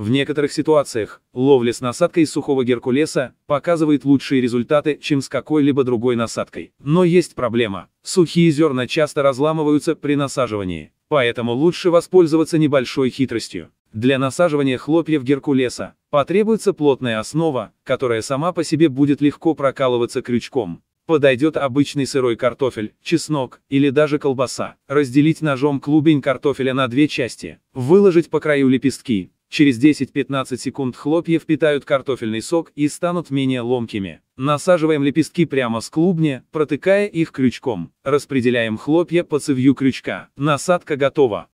В некоторых ситуациях, ловля с насадкой сухого геркулеса показывает лучшие результаты, чем с какой-либо другой насадкой. Но есть проблема. Сухие зерна часто разламываются при насаживании. Поэтому лучше воспользоваться небольшой хитростью. Для насаживания хлопьев геркулеса потребуется плотная основа, которая сама по себе будет легко прокалываться крючком. Подойдет обычный сырой картофель, чеснок или даже колбаса. Разделить ножом клубень картофеля на две части. Выложить по краю лепестки. Через 10-15 секунд хлопья впитают картофельный сок и станут менее ломкими. Насаживаем лепестки прямо с клубня, протыкая их крючком. Распределяем хлопья по цевью крючка. Насадка готова.